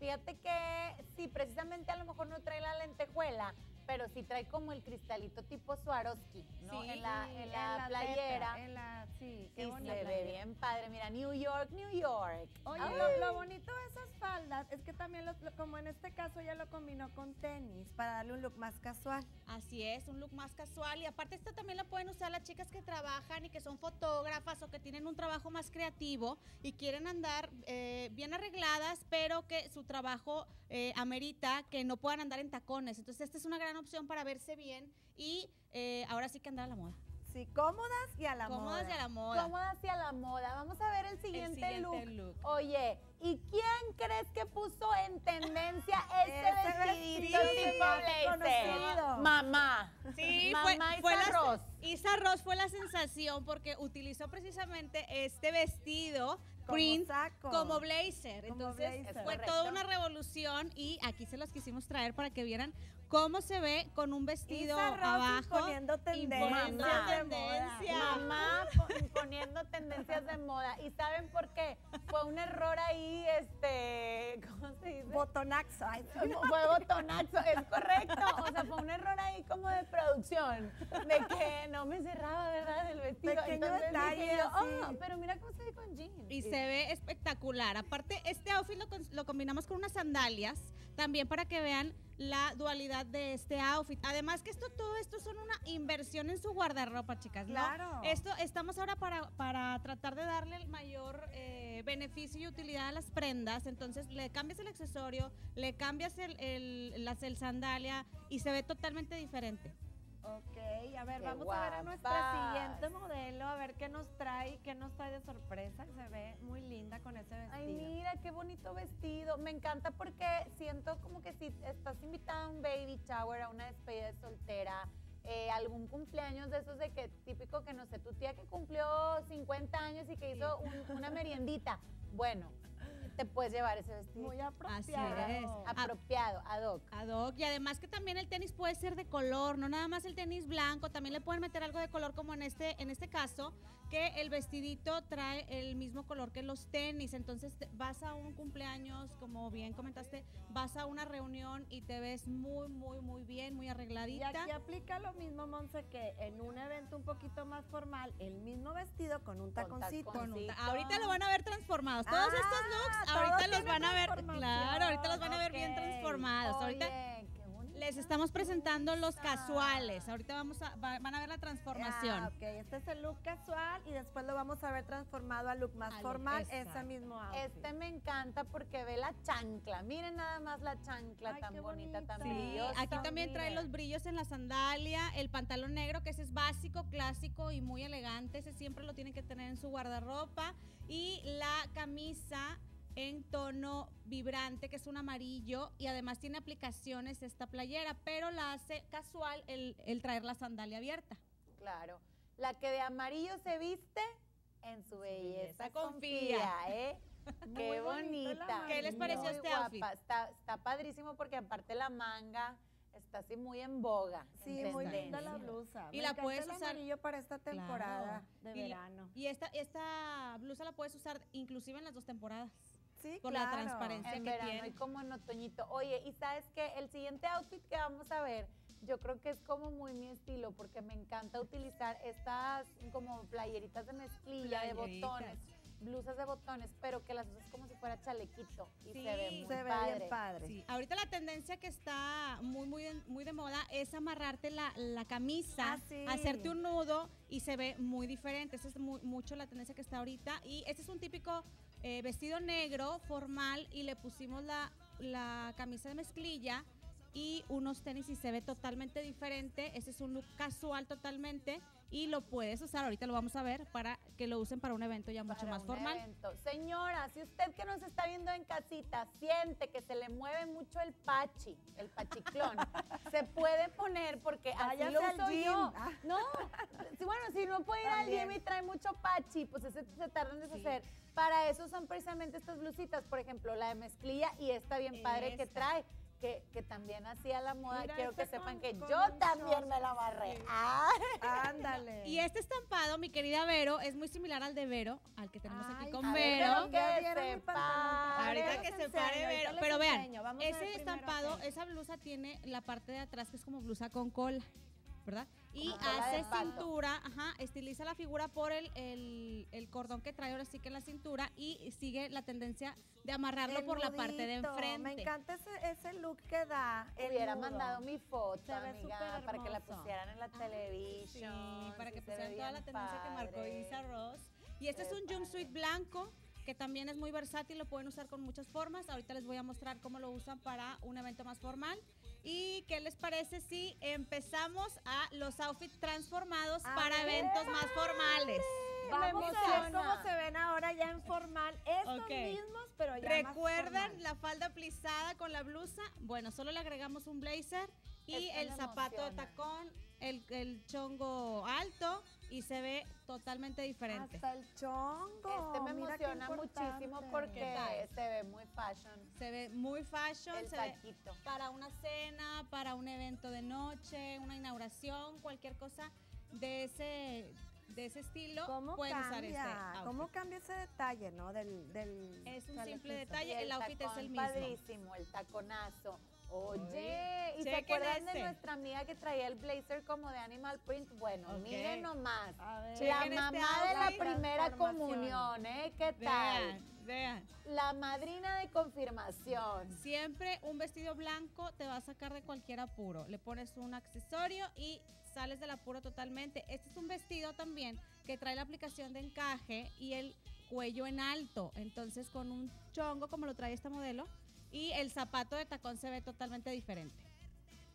Fíjate que sí, precisamente a lo mejor no trae la lentejuela, pero sí trae como el cristalito tipo Swarovski, ¿no? Sí, en la, Sí, en la playera. letra, en la, sí, qué y bonita. se ve bien padre. Mira, New York, New York. Oye, Ay. lo, lo bonito de esas faldas es que también, los- lo- como en este caso, ella lo combinó con tenis para darle un look más casual. Así es, un look más casual y aparte esto también lo pueden usar las chicas que trabajan y que son fotógrafas tienen un trabajo más creativo y quieren andar eh, bien arregladas, pero que su trabajo eh, amerita que no puedan andar en tacones. Entonces esta es una gran opción para verse bien y eh, ahora sí que andar a la moda. Sí, cómodas y a la Cómodas moda. y a la moda. Cómoda hacia la moda. Vamos a ver el siguiente, siguiente look. look. Oye, ¿y quién crees que puso en tendencia ese Ese vestidito vestido tipo blazer? Mamá. Sí, Mamá fue, Isa fue la, Ross. Isa Ross fue la sensación porque utilizó precisamente este vestido Como print saco. como blazer. Como Entonces blazer. fue Correcto. toda una revolución y aquí se los quisimos traer para que vieran cómo se ve con un vestido Isa abajo. imponiendo tendencias Mamá. de tendencia. moda. Mamá poniendo tendencias de moda. ¿Y saben por qué? Fue un error ahí, este, ¿cómo se dice? Sí. Fue botonazo, es correcto. O sea, fue un error ahí como de producción, de que no me cerraba, ¿verdad? El vestido. Pequeño Entonces detalle, dije yo, así. "Ah, pero mira cómo se ve con jeans. Y se ve espectacular. Aparte, este outfit lo combinamos con unas sandalias, también para que vean la dualidad de este outfit. Además que esto, todo esto son una inversión en su guardarropa, chicas, ¿no? Claro. Esto, estamos ahora para, para tratar de darle el mayor eh, beneficio y utilidad a las prendas. Entonces, le cambias el accesorio, le cambias el, el, las- el sandalia y se ve totalmente diferente. Ok, a ver, Qué vamos a ver a nuestra siguiente modelo, a ver qué nos trae, qué nos trae de sorpresa. Se ve muy linda mira, qué bonito vestido. Me encanta porque siento como que si estás invitada a un baby shower, a una despedida de soltera, eh, algún cumpleaños de esos de que típico que no sé, tu tía que cumplió 50 años y que hizo un- una meriendita. Bueno, te puedes llevar ese vestido. Muy Así apropiado. es. apropiado, ad hoc. Ad hoc. Y además que también el tenis puede ser de color, no nada más el tenis blanco, también le pueden meter algo de color como en este, en este caso, que el vestidito trae el mismo color que los tenis. Entonces vas a un cumpleaños, como bien comentaste, vas a una reunión y te ves muy, muy, muy bien, muy Y arregladita. aquí aplica lo mismo, Monse, que en un evento un poquito más formal, el mismo vestido con un Con taconcito. tacón. Con un ta- Taconcito. ahorita lo van a ver transformados. Todos Ah, estos looks ahorita los van a ver, claro, ahorita los van a ver bien transformados. ahorita Oye. Les estamos presentando los casuales. Ahorita vamos a, va- van a ver la transformación. Ah, ok, este es el look casual y después lo vamos a ver transformado a look más A look, formal, exacto. ese mismo outfit. Este me encanta porque ve la chancla. Miren nada más la chancla Ay, tan qué bonita, tan. Sí, brillosa. aquí también trae los brillos en la sandalia, el pantalón negro, que ese es básico, clásico y muy elegante. Ese siempre lo tienen que tener en su guardarropa. Y la camisa en tono vibrante, que es un amarillo. Y además tiene aplicaciones esta playera, pero la hace casual el, el traer la sandalia abierta. Claro. La que de amarillo se viste, en su belleza, belleza confía, confía. ¿eh? Qué bonita. ¿Qué les pareció Muy este guapa. outfit? Está, está padrísimo porque aparte la manga está así muy en boga. Sí, en muy linda la blusa. Y Me la puedes el usar- amarillo para esta temporada Claro. de Y- verano. Y esta, esta blusa la puedes usar inclusive en las dos temporadas. Sí, la claro. transparencia. En que verano tiene. y como en otoñito. Oye, y sabes que el siguiente outfit que vamos a ver, yo creo que es como muy mi estilo, porque me encanta utilizar estas como playeritas de mezclilla, de botones, blusas de botones, pero que las usas como si fuera chalequito y Sí, se ve muy Se ve padre. bien padre. Sí, ahorita la tendencia que está muy, muy, de- muy de moda es amarrarte la, la camisa, Ah, sí. hacerte un nudo y se ve muy diferente. Esa es mu- mucho la tendencia que está ahorita. Y este es un típico eh, vestido negro, formal, y le pusimos la, la camisa de mezclilla y unos tenis y se ve totalmente diferente. Este es un look casual totalmente y lo puedes usar, ahorita lo vamos a ver, para que lo usen para un evento ya mucho para más un formal. evento. Señora, si usted que nos está viendo en casita siente que se le mueve mucho el pachi, el pachiclón, se puede poner porque así Váyase lo al uso gym. yo. Ah. No, bueno, si no puede ir al También. gym y trae mucho pachi, pues ese se tarda en deshacer. Para eso son precisamente estas blusitas, por ejemplo, la de mezclilla y esta bien padre que trae. Que, que también hacía la moda, Mira, quiero que esta sepan con- que con yo también me la amarré. Sí. Ah. Ándale. Y este estampado, mi querida Vero, es muy similar al de Vero, al que tenemos aquí con ver, Vero. Que se pare. Ahorita que se enseño, pare ahorita Vero. Pero vean, enseño. Vamos a ver ese estampado, esa blusa tiene la parte de atrás que es como blusa con cola, ¿verdad? Y hace cintura, ajá, estiliza la figura por el, el, el cordón que trae ahora sí que en la cintura y sigue la tendencia de amarrarlo El por la parte de nudito. enfrente. Me encanta ese, ese look que da. el Hubiera nudo. mandado mi foto, amiga, para que la pusieran en la televisión. para que sí se ve pusieran toda la tendencia que marcó padre. Isa Ross. Y este Se es un jumpsuit blanco que también es muy versátil, lo pueden usar con muchas formas. Ahorita les voy a mostrar cómo lo usan para un evento más formal. ¿Y qué les parece si empezamos a los outfits transformados A para ver. eventos más formales. Vamos a ver cómo se ven ahora ya en formal. Estos Ok. mismos, pero ya más ¿Recuerdan la falda plisada con la blusa? Bueno, solo le agregamos un blazer y el zapato de tacón, el, el chongo alto y se ve totalmente diferente. Hasta el chongo. Este me mira qué emociona muchísimo porque se ve muy fashion. Se ve muy fashion, El se ve taquito. para una cena, para un evento de noche, una inauguración, cualquier cosa de ese de ese estilo, ¿Cómo pueden usar este cambia? outfit. ¿Cómo cambia ese detalle, no? Del, del Es un simple detalle, el, outfit es el mismo. Padrísimo, el taconazo. Oye, ¿y se acuerdan de nuestra amiga que traía el blazer como de Animal Print? Bueno, Ok. miren nomás. A ver. La este mamá de la primera comunión, ¿eh? ¿Qué tal? Vean, vean. La madrina de confirmación. Siempre un vestido blanco te va a sacar de cualquier apuro. Le pones un accesorio y sales del apuro totalmente. Este es un vestido también que trae la aplicación de encaje y el cuello en alto. Entonces con un chongo como lo trae esta modelo y el zapato de tacón se ve totalmente diferente.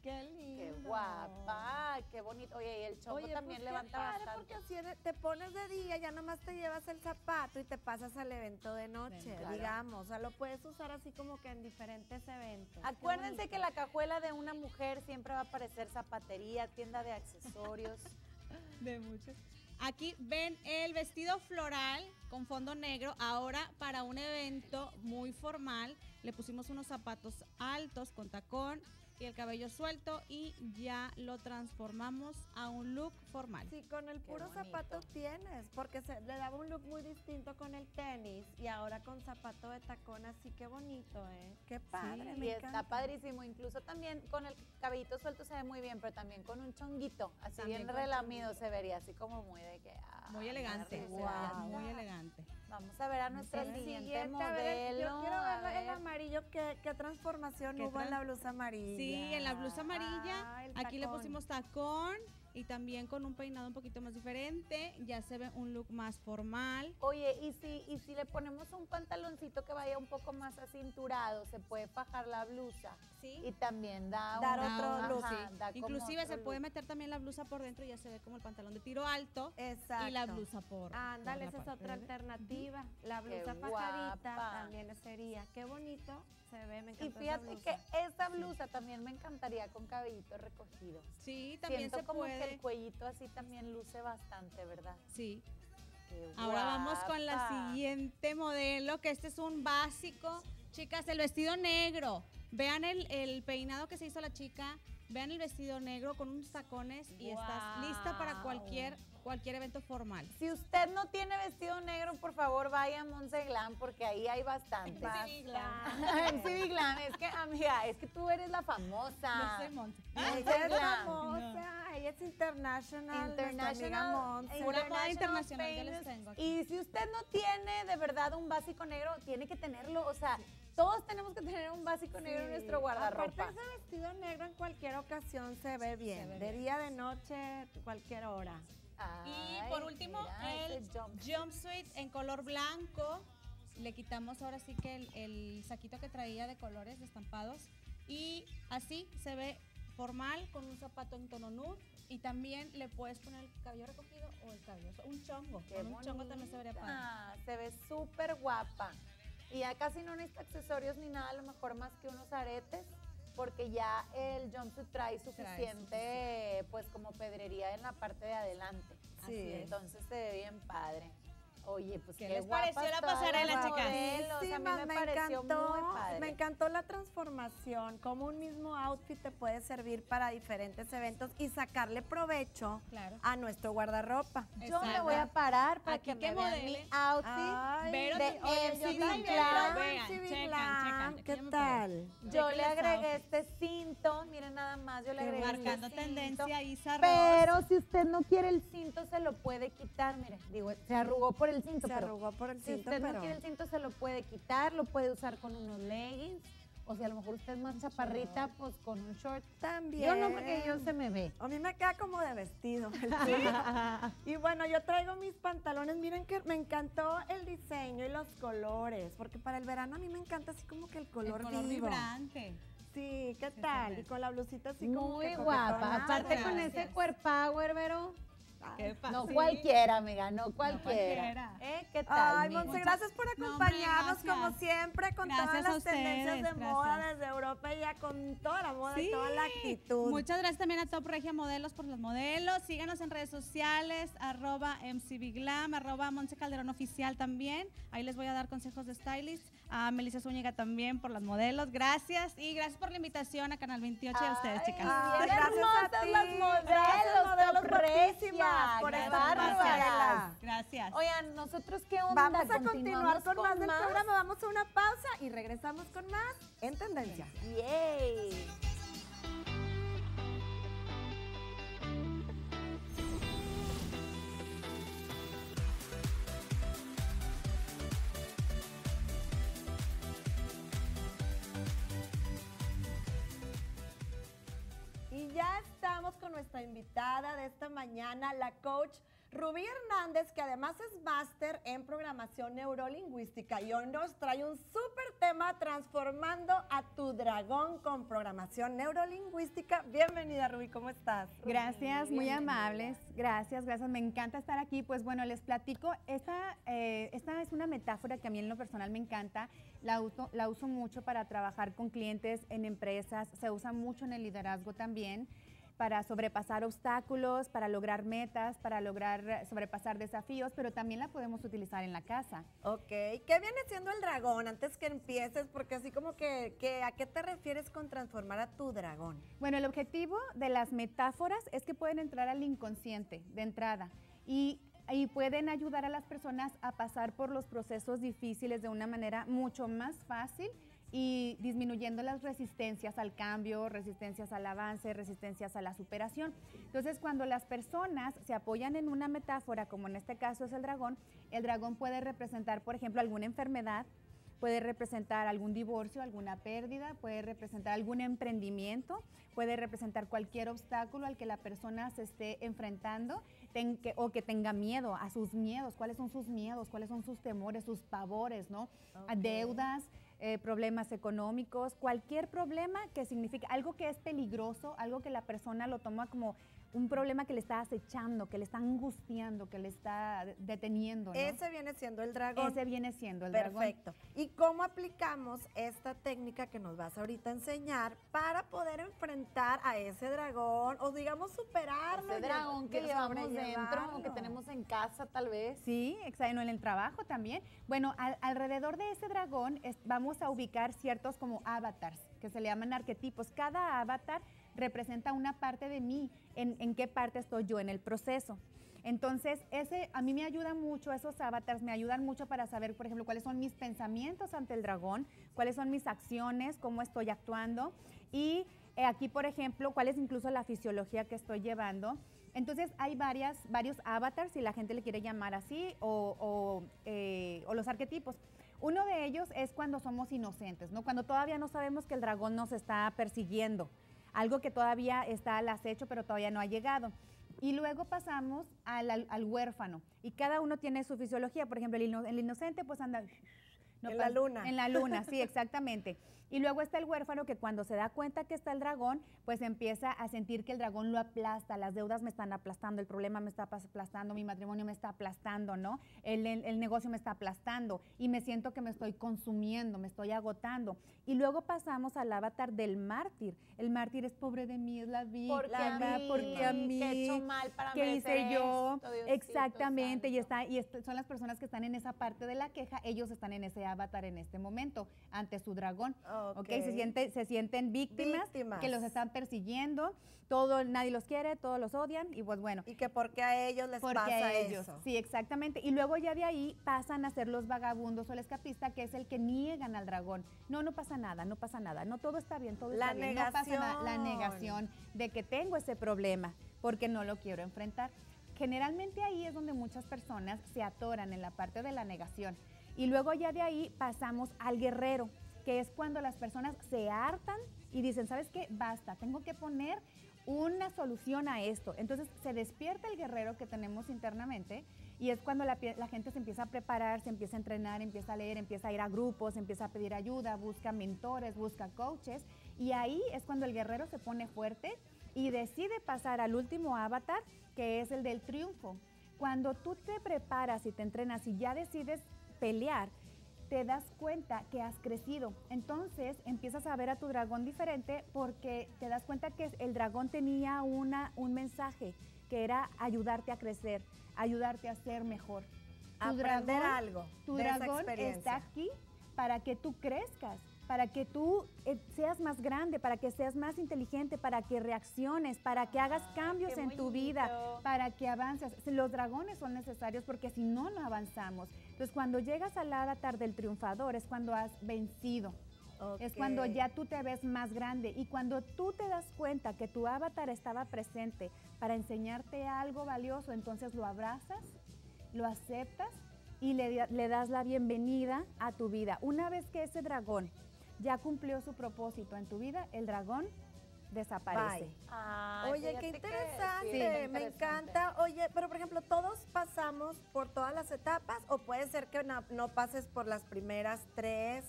Qué lindo. Qué guapa, qué bonito. Oye, y el chongo Oye, también pues qué levanta padre, bastante. porque así eres- te pones de día, ya nomás te llevas el zapato y te pasas al evento de noche, Claro. digamos. O sea, lo puedes usar así como que en diferentes eventos. Acuérdense que la cajuela de una mujer siempre va a parecer zapatería, tienda de accesorios. De muchos. Aquí ven el vestido floral con fondo negro. Ahora para un evento muy formal le pusimos unos zapatos altos con tacón y el cabello suelto y ya lo transformamos a un look formal. Sí, con el puro zapato tienes, porque se le daba un look muy distinto con el tenis y ahora con zapato de tacón, así que bonito, ¿eh? Qué padre, y me está encanta. padrísimo. Incluso también con el cabellito suelto se ve muy bien, pero también con un chonguito, así También bien relamido se vería, así como muy de que. ah, Muy elegante. Guau. Muy elegante. Vamos a ver a nuestra El siguiente, ver, modelo. yo quiero ver el amarillo, ¿qué, qué transformación ¿Qué hubo en la blusa amarilla? Sí, en la blusa amarilla. Ah, Aquí le pusimos tacón y también con un peinado un poquito más diferente. Ya se ve un look más formal. Oye, y si, y si le ponemos un pantaloncito que vaya un poco más acinturado, se puede fajar la blusa. Sí. Y también da Dar un- otro ajá, look. da como Inclusive otro se puede look. meter también la blusa por dentro y ya se ve como el pantalón de tiro alto Exacto. y la blusa por Ándale, esa es otra de- alternativa. La blusa fajadita también sería. Qué bonito se ve, me encanta Y esa fíjate blusa. que esa blusa también me encantaría con cabellito recogido. Sí, también Siento se como que puede. el cuellito así también luce bastante, ¿verdad? Sí. Qué Ahora vamos con la siguiente modelo, que este es un básico. Chicas, el vestido negro. Vean el, el peinado que se hizo la chica. Vean el vestido negro con unos tacones y estás lista para cualquier, cualquier evento formal. Si usted no tiene vestido negro, por favor vaya a Monse Glam porque ahí hay bastante. En Civi Glam, es que amiga, es que tú eres la famosa. No soy Monse. Ella es Glam. famosa, ella es international, International, Monse. Pura moda internacional, ya les tengo aquí. Y si usted no tiene de verdad un básico negro, tiene que tenerlo. O sea, todos tenemos que tener un básico negro en Sí. nuestro guardarropa. Aparte ese vestido negro en cualquier ocasión se ve bien. ve de bien. día, de noche, cualquier hora. Y Ay, por último, mira, el jumpsuit en color blanco. Le quitamos ahora sí que el, el saquito que traía de colores, de estampados. Y así se ve formal con un zapato en tono nude. Y también le puedes poner el cabello recogido o el cabello, un chongo. Qué con un chongo también se vería padre. bonita, Se ve súper guapa. Y ya casi no necesita accesorios ni nada, a lo mejor más que unos aretes, porque ya el jumpsuit trae suficiente, pues como pedrería en la parte de adelante. Sí. Entonces se ve bien padre. Oye, pues ¿Qué qué, les pareció la pasarela, chicas? modelos, A mí me, pareció encantó, muy padre. me encantó la transformación, cómo un mismo outfit te puede servir para diferentes eventos y sacarle provecho Claro. a nuestro guardarropa. Yo me voy a parar para Aquí que que me vean mi outfit. Ay, Vero, de. Aquí ¿Qué tal? Yo le agregué este cinto, miren nada más, yo le agregué este Marcando tendencia, Isa Pero si usted no quiere el cinto, se lo puede quitar. Mire, digo, se arrugó por el cinto, Se pero arrugó por el si cinto, usted pero no quiere el cinto, se lo puede quitar, lo puede usar con unos leggings. O si a lo mejor usted es más chaparrita, pues con un short. también. Yo no, porque yo se me ve. A mí me queda como de vestido. y bueno, yo traigo mis pantalones. Miren que me encantó el diseño y los colores. Porque para el verano a mí me encanta así como que el color, el color vivo. vibrante. Sí, ¿qué tal? Y con la blusita así como Muy que guapa. Aparte con ese cuerpo power, Vero. Qué Ah, No cualquiera, amiga, no cualquiera. cualquiera. ¿Eh? ¿Qué tal? Ay? Monse, gracias por No, hombre, acompañarnos como siempre con Gracias todas las tendencias de moda desde Europa y ya con toda la moda y toda la actitud. Muchas gracias también a Top Regia Modelos por los modelos. Síganos en redes sociales, arroba MCBGlam, arroba Monse Calderón Oficial también. Ahí les voy a dar consejos de stylist. A Melissa Zúñiga también por los modelos. Gracias. Y gracias por la invitación a Canal 28 y a ustedes, chicas. Ay, gracias a ti. las Gracias, modelos, modelos guapísimas, regia, por estar. Gracias. Oigan, ¿nosotros qué onda? Vamos a continuar ¿Continuamos con, más del más? programa. Vamos a una pausa y regresamos con más en tendencia. Yay. Nuestra invitada de esta mañana, la coach Rubí Hernández, que además es máster en programación neurolingüística y hoy nos trae un súper tema transformando a tu dragón con programación neurolingüística. Bienvenida Rubí, ¿cómo estás? Gracias, muy Bienvenida. amables. Gracias, gracias. Me encanta estar aquí. Pues bueno, les platico. Esta, eh, esta es una metáfora que a mí en lo personal me encanta. La uso, la uso mucho para trabajar con clientes en empresas. Se usa mucho en el liderazgo también para sobrepasar obstáculos, para lograr metas, para lograr sobrepasar desafíos, pero también la podemos utilizar en la casa. Ok, ¿qué viene siendo el dragón? Antes que empieces, porque así como que, que ¿a qué te refieres con transformar a tu dragón? Bueno, el objetivo de las metáforas es que pueden entrar al inconsciente de entrada y, y pueden ayudar a las personas a pasar por los procesos difíciles de una manera mucho más fácil y disminuyendo las resistencias al cambio, resistencias al avance, resistencias a la superación. Entonces, cuando las personas se apoyan en una metáfora, como en este caso es el dragón, el dragón puede representar, por ejemplo, alguna enfermedad, puede representar algún divorcio, alguna pérdida, puede representar algún emprendimiento, puede representar cualquier obstáculo al que la persona se esté enfrentando ten- que- o que tenga miedo a sus miedos, cuáles son sus miedos, cuáles son sus temores, sus pavores, ¿no? A Ok. deudas, eh, problemas económicos, cualquier problema que signifique algo que es peligroso, algo que la persona lo toma como un problema que le está acechando, que le está angustiando, que le está deteniendo. ¿no? Ese viene siendo el dragón. Ese viene siendo el dragón. Perfecto. ¿Y cómo aplicamos esta técnica que nos vas ahorita a enseñar para poder enfrentar a ese dragón o digamos superarlo? Ese dragón que lle- llevamos dentro o que tenemos en casa tal vez. Sí, exacto, en el trabajo también. Bueno, al- alrededor de ese dragón es- vamos a ubicar ciertos como avatars, que se le llaman arquetipos. Cada avatar representa una parte de mí, en, qué parte estoy yo en el proceso. Entonces, ese a mí me ayuda mucho, esos avatars me ayudan mucho para saber, por ejemplo, cuáles son mis pensamientos ante el dragón, cuáles son mis acciones, cómo estoy actuando y eh, aquí, por ejemplo, cuál es incluso la fisiología que estoy llevando. Entonces, hay varias, varios avatars, si la gente le quiere llamar así, o, o, eh, o los arquetipos. Uno de ellos es cuando somos inocentes, ¿no? Cuando todavía no sabemos que el dragón nos está persiguiendo, algo que todavía está al acecho, pero todavía no ha llegado. Y luego pasamos al, al- al huérfano. Y cada uno tiene su fisiología. Por ejemplo, el, ino- el inocente pues anda... En la luna. En la luna, sí, exactamente. Y luego está el huérfano que cuando se da cuenta que está el dragón, pues empieza a sentir que el dragón lo aplasta, las deudas me están aplastando, el problema me está aplastando, mi matrimonio me está aplastando, ¿no? El, el- el negocio me está aplastando y me siento que me estoy consumiendo, me estoy agotando. Y luego pasamos al avatar del mártir. El mártir es pobre de mí, es la víctima, Porque a mí, porque a mí. que he hecho mal para ¿Qué hice yo? esto, Exactamente, y, está, y est- son las personas que están en esa parte de la queja, ellos están en ese avatar en este momento, ante su dragón. Ok. ¿ok? Se, siente, se sienten víctimas, Víctimas. que los están persiguiendo, todo, nadie los quiere, todos los odian, y pues bueno. Y que porque a ellos les Porque pasa a ellos, eso. sí, exactamente. Y luego ya de ahí pasan a ser los vagabundos o el escapista, que es el que niegan al dragón. No, no pasa nada, no pasa nada. No, todo está bien, todo La está bien. No pasa nada. La negación de que tengo ese problema porque no lo quiero enfrentar. Generalmente ahí es donde muchas personas se atoran en la parte de la negación. Y luego ya de ahí pasamos al guerrero, que es cuando las personas se hartan y dicen, ¿sabes qué? Basta, tengo que poner una solución a esto. Entonces se despierta el guerrero que tenemos internamente y es cuando la, gente se empieza a preparar, se empieza a entrenar, empieza a leer, empieza a ir a grupos, empieza a pedir ayuda, busca mentores, busca coaches y ahí es cuando el guerrero se pone fuerte y decide pasar al último avatar, que es el del triunfo. Cuando tú te preparas y te entrenas y ya decides pelear, te das cuenta que has crecido. Entonces empiezas a ver a tu dragón diferente porque te das cuenta que el dragón tenía una, un mensaje que era ayudarte a crecer, ayudarte a ser mejor. Tu Aprender algo Tu dragón está aquí para que tú crezcas, para que tú eh, seas más grande, para que seas más inteligente, para que reacciones, para que hagas cambios qué en tu vida, para que avances. Los dragones son necesarios porque si no, no avanzamos. Entonces, cuando llegas al avatar del triunfador es cuando has vencido. Es cuando ya tú te ves más grande y cuando tú te das cuenta que tu avatar estaba presente para enseñarte algo valioso, entonces lo abrazas, lo aceptas y le, le das la bienvenida a tu vida. Una vez que ese dragón ya cumplió su propósito en tu vida, el dragón desaparece. Ay, Oye, qué que interesante, sí, está me interesante. encanta. Oye, pero por ejemplo, todos pasamos por todas las etapas o puede ser que no, no pases por las primeras tres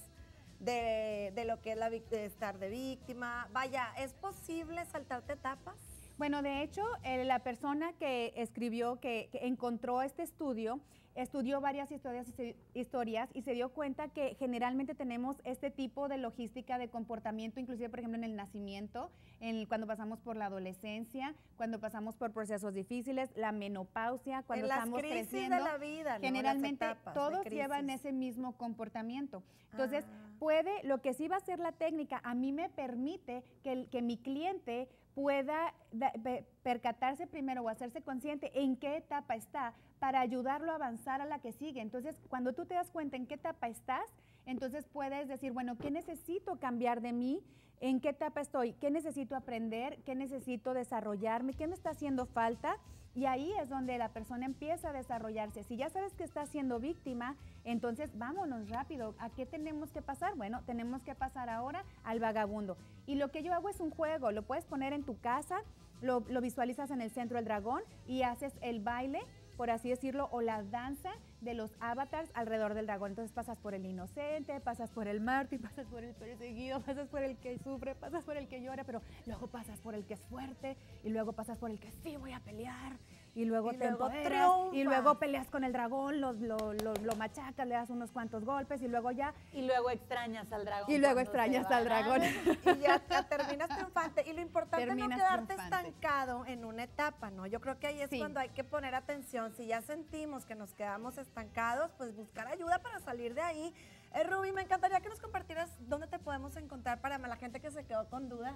de, de lo que es la vic- de estar de víctima. Vaya, ¿es posible saltarte etapas? Bueno, de hecho, eh, la persona que escribió, que, que encontró este estudio, estudió varias historias y, se, historias y se dio cuenta que generalmente tenemos este tipo de logística de comportamiento, inclusive, por ejemplo, en el nacimiento, en el- cuando pasamos por la adolescencia, cuando pasamos por procesos difíciles, la menopausia, cuando en las estamos crisis creciendo. de la vida, ¿no? Generalmente etapas de todos llevan ese mismo comportamiento. Entonces, Ah. Puede, lo que sí va a ser la técnica, a mí me permite que, el- que mi cliente pueda da- pe- percatarse primero o hacerse consciente en qué etapa está para ayudarlo a avanzar a la que sigue. Entonces, cuando tú te das cuenta en qué etapa estás, entonces puedes decir, bueno, ¿qué necesito cambiar de mí? ¿En qué etapa estoy? ¿Qué necesito aprender? ¿Qué necesito desarrollarme? ¿Qué me está haciendo falta? Y ahí es donde la persona empieza a desarrollarse. Si ya sabes que está siendo víctima, entonces vámonos rápido. ¿A qué tenemos que pasar? Bueno, tenemos que pasar ahora al vagabundo. Y lo que yo hago es un juego. Lo puedes poner en tu casa, lo, lo visualizas en el centro del dragón y haces el baile, por así decirlo, o la danza de los avatars alrededor del dragón. Entonces pasas por el inocente, pasas por el mártir, pasas por el perseguido, pasas por el que sufre, pasas por el que llora, pero luego pasas por el que es fuerte y luego pasas por el que sí voy a pelear y luego Y te luego empoderas, y luego peleas con el dragón, lo, lo, lo- lo machacas, le das unos cuantos golpes y luego ya Y luego extrañas al dragón. y luego extrañas al dragón. y ya, ya terminas triunfante. Y lo importante es no Terminas quedarte triunfante. estancado en una etapa, ¿no? Yo creo que ahí es Sí. cuando hay que poner atención. Si ya sentimos que nos quedamos estancados, pues buscar ayuda para salir de ahí. Eh, Ruby, me encantaría que nos compartieras dónde te podemos encontrar para la gente que se quedó con dudas.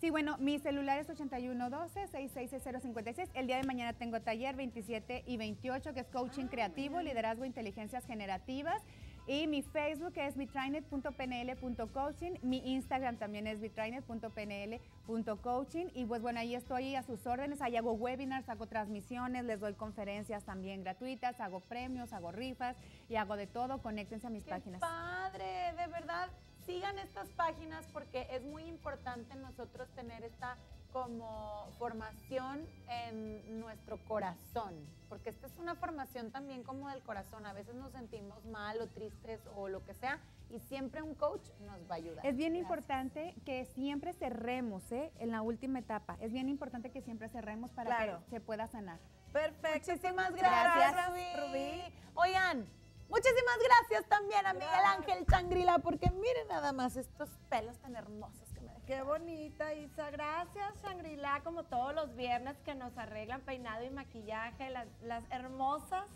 Sí, bueno, mi celular es 8112-666056. El día de mañana tengo taller 27 y 28, que es coaching creativo, liderazgo, inteligencias generativas. Y mi Facebook es vitrainet.pnl.coaching. Mi Instagram también es vitrainet.pnl.coaching. Y pues bueno, ahí estoy a sus órdenes. Ahí hago webinars, hago transmisiones, les doy conferencias también gratuitas, hago premios, hago rifas y hago de todo. Conéctense a mis Qué páginas. padre, de verdad. Sigan estas páginas porque es muy importante nosotros tener esta como formación en nuestro corazón, porque esta es una formación también como del corazón. A veces nos sentimos mal o tristes o lo que sea y siempre un coach nos va a ayudar. Es bien Gracias. importante que siempre cerremos ¿eh? en la última etapa. Es bien importante que siempre cerremos para Claro. que se pueda sanar. Perfecto. Muchísimas pues, gracias, muchas Rubí. Rubí. Oigan, muchísimas gracias también a Miguel Ángel Changrila, porque miren nada más estos pelos tan hermosos que me dejan. Qué bonita, Isa. Gracias, Shangri-La, como todos los viernes que nos arreglan peinado y maquillaje, las, las hermosas,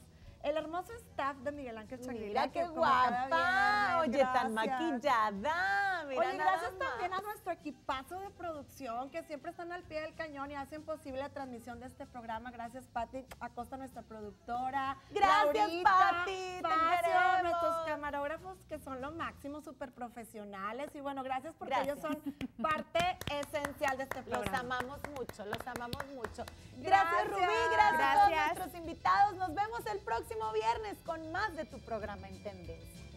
el hermoso staff de Miguel Ángel Shangri-La. Mira qué guapa. viernes, Oye, tan gracias. maquillada. Mira Oye, nada gracias más. también a nuestro equipazo de producción que siempre están al pie del cañón y hacen posible la transmisión de este programa. Gracias, Pati Acosta, nuestra productora. Gracias, Facio, queremos. nuestros camarógrafos que son lo máximo, súper profesionales. Y bueno, gracias porque Gracias. ellos son parte esencial de este Los programa. amamos mucho, los amamos mucho. Gracias, Gracias. Rubí, gracias, a todos Gracias. nuestros invitados. Nos vemos el próximo viernes con más de tu programa en Tendencia.